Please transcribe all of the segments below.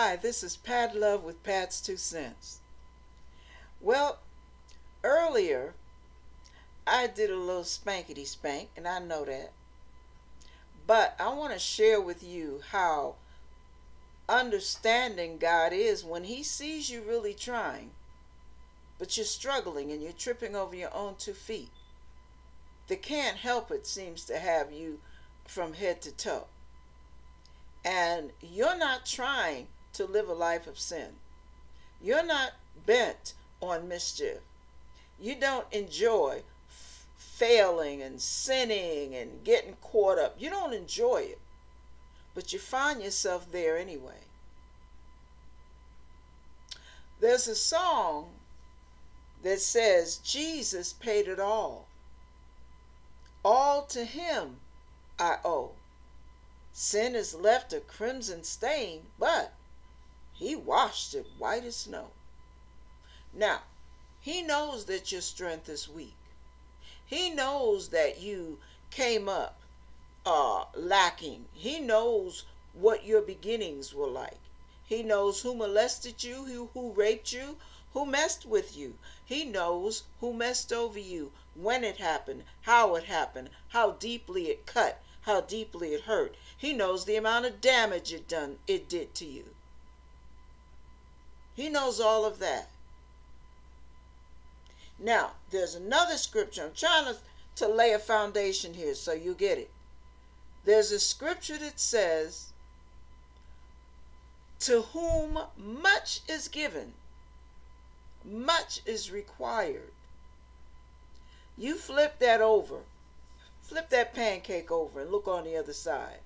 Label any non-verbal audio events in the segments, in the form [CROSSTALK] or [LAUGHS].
Hi, this is Pat Love with Pat's Two Cents. Well, earlier I did a little spankety spank, and I know that. But I want to share with you how understanding God is when He sees you really trying, but you're struggling and you're tripping over your own two feet. The can't help it seems to have you from head to toe. And you're not trying to live a life of sin. You're not bent on mischief. You don't enjoy failing and sinning and getting caught up. You don't enjoy it. But you find yourself there anyway. There's a song that says Jesus paid it all. All to him I owe. Sin has left a crimson stain, but he washed it white as snow. Now, he knows that your strength is weak. He knows that you came up uh, lacking. He knows what your beginnings were like. He knows who molested you, who, who raped you, who messed with you. He knows who messed over you, when it happened, how it happened, how deeply it cut, how deeply it hurt. He knows the amount of damage it done it did to you. He knows all of that. Now, there's another scripture. I'm trying to, to lay a foundation here so you get it. There's a scripture that says, To whom much is given, much is required. You flip that over, flip that pancake over, and look on the other side.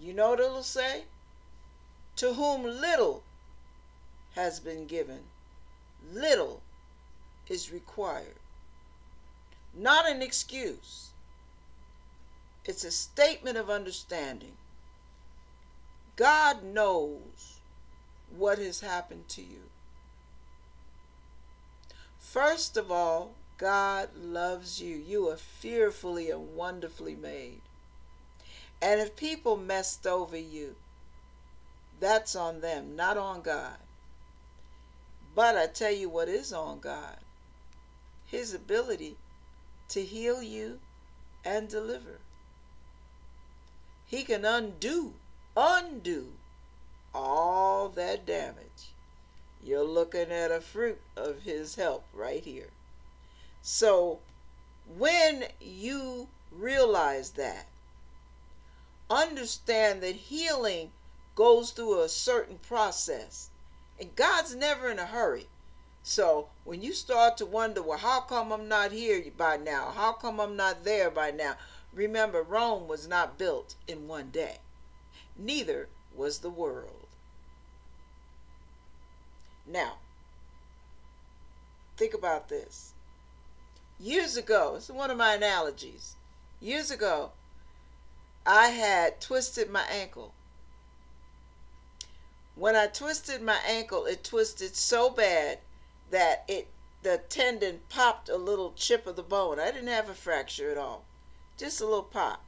You know what it'll say? To whom little has been given, little is required. Not an excuse, it's a statement of understanding. God knows what has happened to you. First of all, God loves you. You are fearfully and wonderfully made. And if people messed over you, that's on them, not on God. But I tell you what is on God His ability to heal you and deliver. He can undo, undo all that damage. You're looking at a fruit of His help right here. So when you realize that, understand that healing goes through a certain process and God's never in a hurry. So when you start to wonder, well, how come I'm not here by now? How come I'm not there by now? Remember, Rome was not built in one day, neither was the world. Now, think about this. Years ago, it's one of my analogies. Years ago, I had twisted my ankle when I twisted my ankle, it twisted so bad that it the tendon popped a little chip of the bone. I didn't have a fracture at all, just a little pop.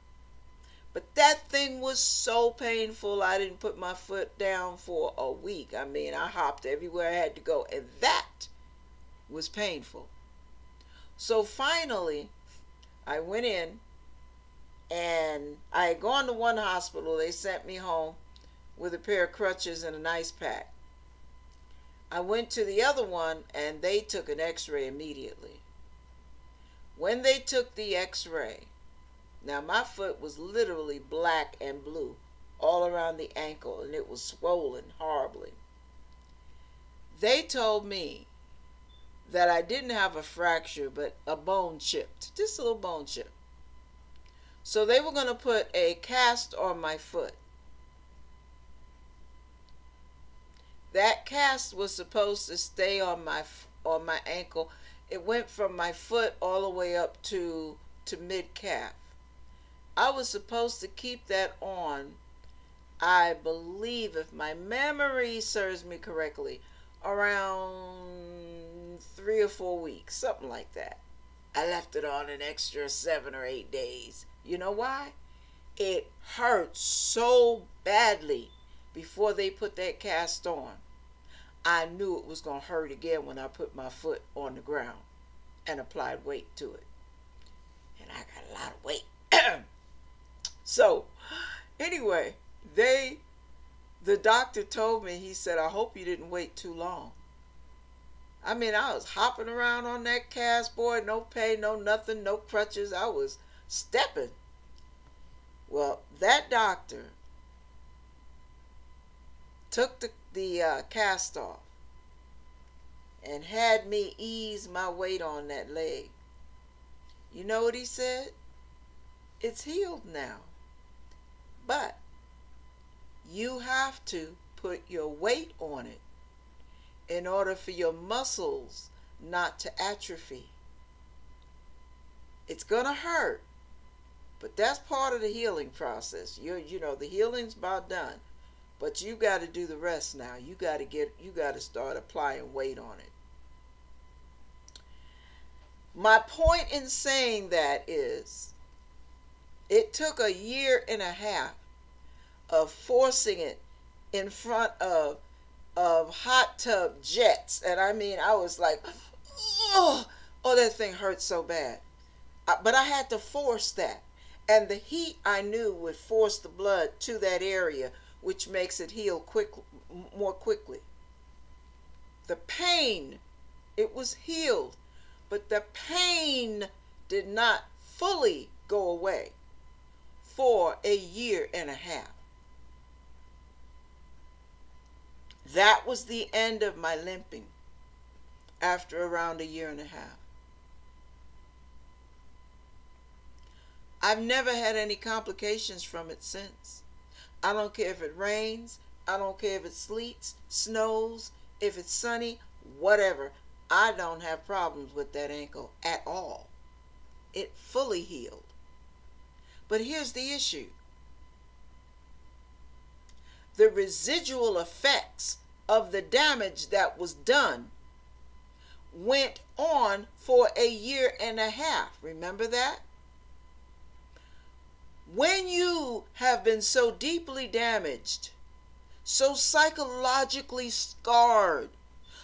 But that thing was so painful, I didn't put my foot down for a week. I mean, I hopped everywhere I had to go, and that was painful. So finally, I went in and I had gone to one hospital. They sent me home with a pair of crutches and an ice pack. I went to the other one and they took an x ray immediately. When they took the x ray, now my foot was literally black and blue all around the ankle and it was swollen horribly. They told me that I didn't have a fracture but a bone chipped, just a little bone chip. So they were going to put a cast on my foot. That cast was supposed to stay on my on my ankle. It went from my foot all the way up to to mid calf. I was supposed to keep that on. I believe, if my memory serves me correctly, around three or four weeks, something like that. I left it on an extra seven or eight days. You know why? It hurt so badly before they put that cast on, I knew it was going to hurt again when I put my foot on the ground and applied weight to it. And I got a lot of weight. [CLEARS THROAT] so, anyway, they, the doctor told me, he said, I hope you didn't wait too long. I mean, I was hopping around on that cast boy, no pain, no nothing, no crutches. I was stepping. Well, that doctor took the, the uh, cast off and had me ease my weight on that leg. You know what he said? It's healed now. But you have to put your weight on it in order for your muscles not to atrophy. It's going to hurt, but that's part of the healing process. You you know, the healing's about done. But you got to do the rest now. You got to get you got to start applying weight on it. My point in saying that is it took a year and a half of forcing it in front of of hot tub jets and I mean I was like oh, oh that thing hurt so bad. But I had to force that. And the heat I knew would force the blood to that area which makes it heal quick more quickly. The pain it was healed but the pain did not fully go away for a year and a half. That was the end of my limping after around a year and a half. I've never had any complications from it since. I don't care if it rains, I don't care if it sleets, snows, if it's sunny, whatever. I don't have problems with that ankle at all. It fully healed. But here's the issue the residual effects of the damage that was done went on for a year and a half. Remember that? When you have been so deeply damaged, so psychologically scarred,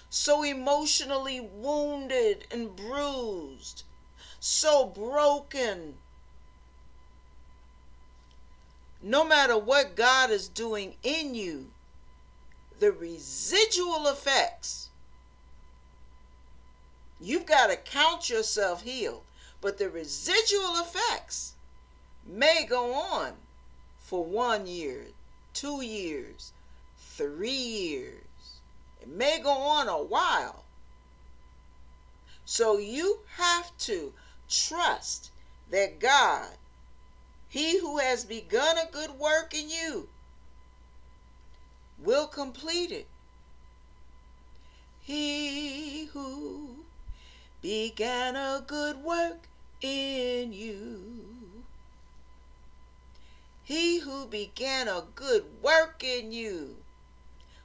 so emotionally wounded and bruised, so broken. No matter what God is doing in you, the residual effects, you've got to count yourself healed, but the residual effects may go on for one year, two years, three years it may go on a while. So you have to trust that God, He who has begun a good work in you, will complete it. He who began a good work in you. He who began a good work in you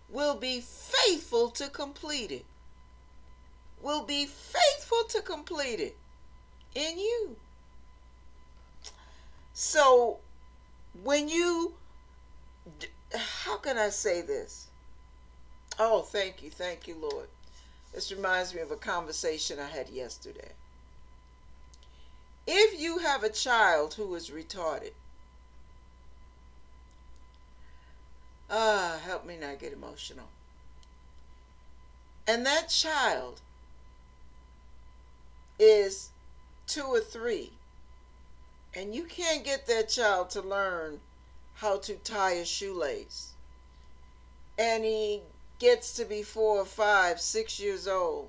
will be faithful to complete it. Will be faithful to complete it in you. So when you, how can I say this? Oh, thank you, thank you, Lord. This reminds me of a conversation I had yesterday. If you have a child who is retarded, Ah, help me not get emotional. And that child is two or three. And you can't get that child to learn how to tie a shoelace. And he gets to be four or five, six years old.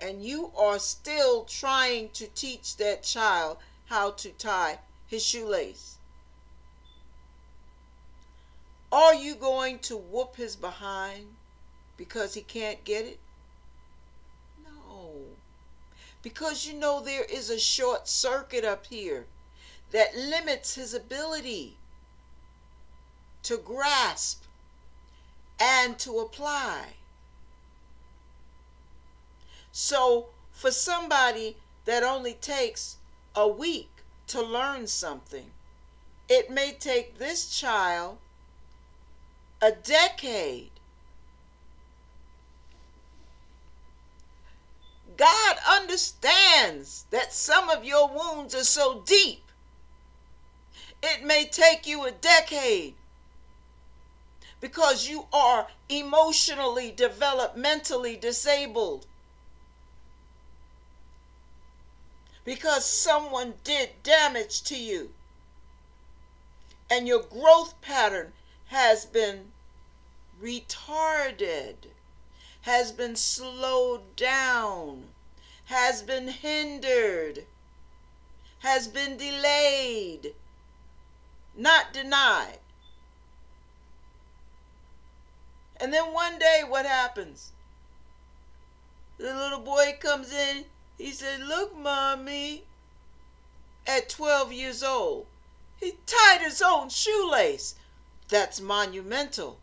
And you are still trying to teach that child how to tie his shoelace. Are you going to whoop his behind because he can't get it? No. Because you know there is a short circuit up here that limits his ability to grasp and to apply. So, for somebody that only takes a week to learn something, it may take this child a decade. God understands that some of your wounds are so deep. It may take you a decade because you are emotionally, developmentally disabled. Because someone did damage to you. And your growth pattern has been retarded, has been slowed down, has been hindered, has been delayed, not denied. And then one day, what happens? The little boy comes in. He said, Look, mommy. At 12 years old, he tied his own shoelace. That's monumental.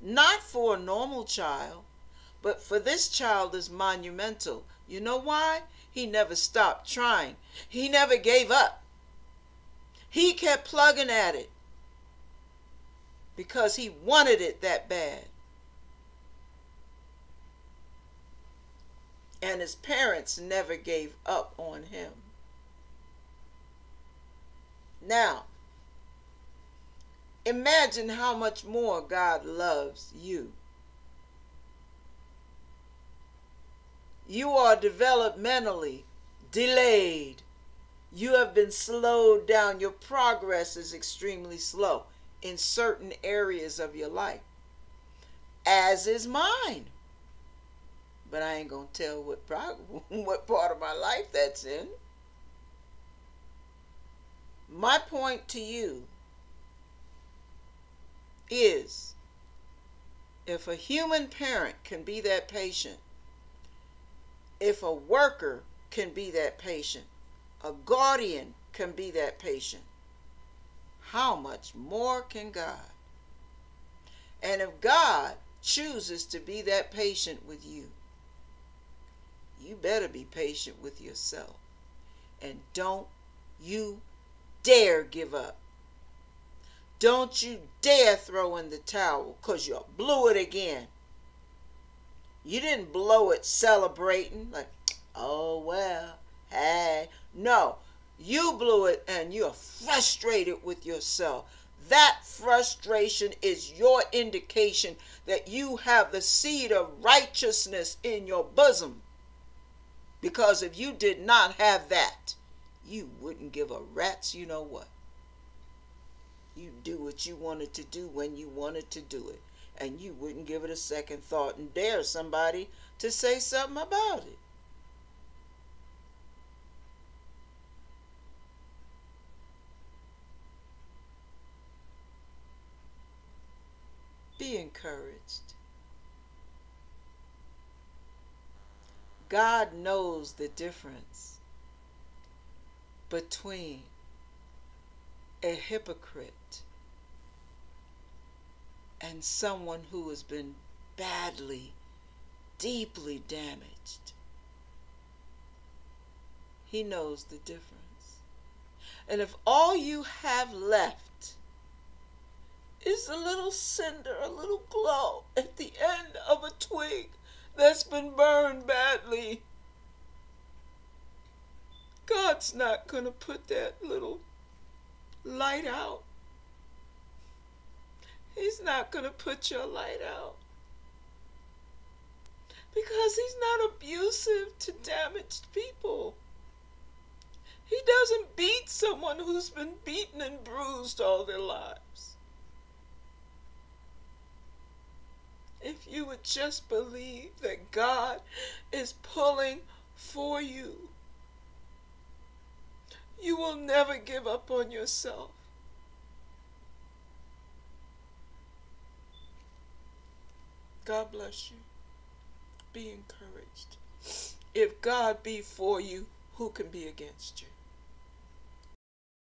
Not for a normal child, but for this child is monumental. You know why? He never stopped trying. He never gave up. He kept plugging at it because he wanted it that bad. And his parents never gave up on him. Now, imagine how much more God loves you. You are developmentally delayed. You have been slowed down. Your progress is extremely slow in certain areas of your life, as is mine but I ain't gonna tell what [LAUGHS] what part of my life that's in. My point to you is if a human parent can be that patient, if a worker can be that patient, a guardian can be that patient, how much more can God? And if God chooses to be that patient with you, you better be patient with yourself. And don't you dare give up. Don't you dare throw in the towel because you blew it again. You didn't blow it celebrating, like, oh, well, hey. No, you blew it and you're frustrated with yourself. That frustration is your indication that you have the seed of righteousness in your bosom. Because if you did not have that, you wouldn't give a rat's you know what. You do what you wanted to do when you wanted to do it. And you wouldn't give it a second thought and dare somebody to say something about it. Be encouraged. God knows the difference between a hypocrite and someone who has been badly, deeply damaged. He knows the difference. And if all you have left is a little cinder, a little glow at the end of a twig, that's been burned badly. God's not going to put that little light out. He's not going to put your light out. Because he's not abusive to damaged people. He doesn't beat someone who's been beaten and bruised all their lives. if you would just believe that God is pulling for you, you will never give up on yourself. God bless you. Be encouraged. If God be for you, who can be against you?